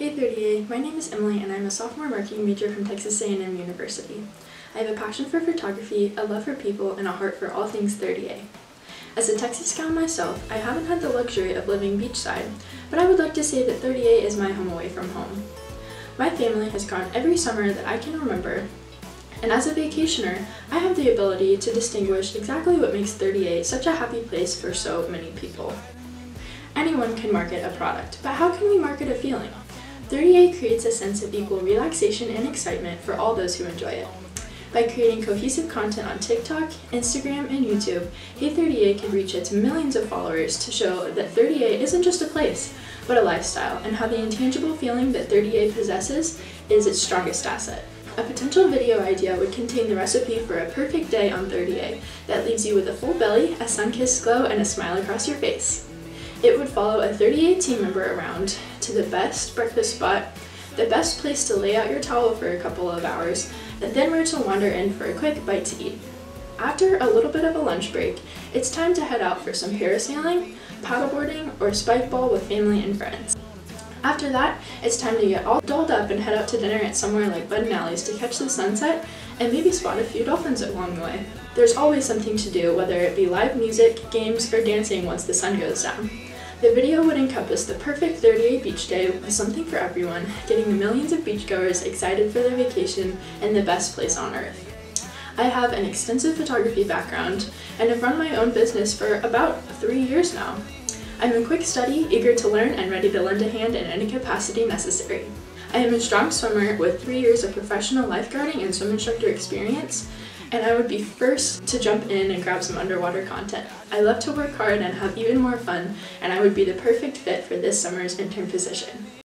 Hey 30A, my name is Emily and I'm a sophomore marketing major from Texas A&M University. I have a passion for photography, a love for people, and a heart for all things 30A. As a Texas gal myself, I haven't had the luxury of living beachside, but I would like to say that 30A is my home away from home. My family has gone every summer that I can remember, and as a vacationer, I have the ability to distinguish exactly what makes 30A such a happy place for so many people. Anyone can market a product, but how can we market a feeling? 30A creates a sense of equal relaxation and excitement for all those who enjoy it. By creating cohesive content on TikTok, Instagram, and YouTube, Hey30A can reach its millions of followers to show that 30A isn't just a place, but a lifestyle, and how the intangible feeling that 30A possesses is its strongest asset. A potential video idea would contain the recipe for a perfect day on 30A that leaves you with a full belly, a sun-kissed glow, and a smile across your face. It would follow a 30A team member around to the best breakfast spot, the best place to lay out your towel for a couple of hours, and then where to wander in for a quick bite to eat. After a little bit of a lunch break, it's time to head out for some parasailing, paddleboarding, or spikeball with family and friends. After that, it's time to get all dolled up and head out to dinner at somewhere like Bud and Alley's to catch the sunset and maybe spot a few dolphins along the way. There's always something to do, whether it be live music, games, or dancing once the sun goes down. The video would encompass the perfect 30A beach day with something for everyone, getting the millions of beachgoers excited for their vacation in the best place on earth. I have an extensive photography background and have run my own business for about three years now. I'm a quick study, eager to learn, and ready to lend a hand in any capacity necessary. I am a strong swimmer with three years of professional lifeguarding and swim instructor experience, and I would be first to jump in and grab some underwater content. I love to work hard and have even more fun, and I would be the perfect fit for this summer's intern position.